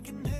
I can